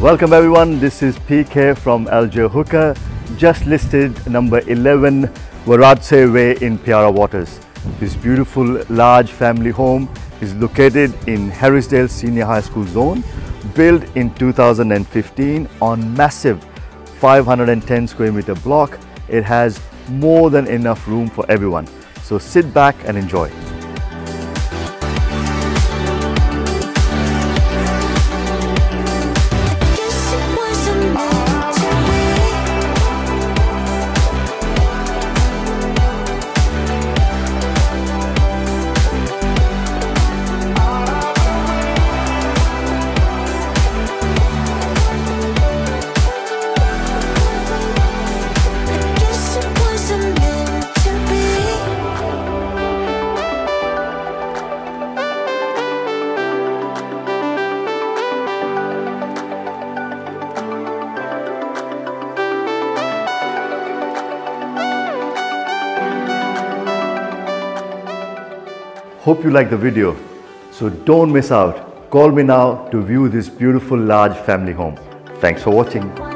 Welcome everyone, this is PK from LJ Hooker, just listed number 11 Varazze Way in Piara Waters. This beautiful large family home is located in Harrisdale Senior High School zone, built in 2015 on massive 510 square meter block. It has more than enough room for everyone. So sit back and enjoy. Hope you like the video. So don't miss out. Call me now to view this beautiful large family home. Thanks for watching.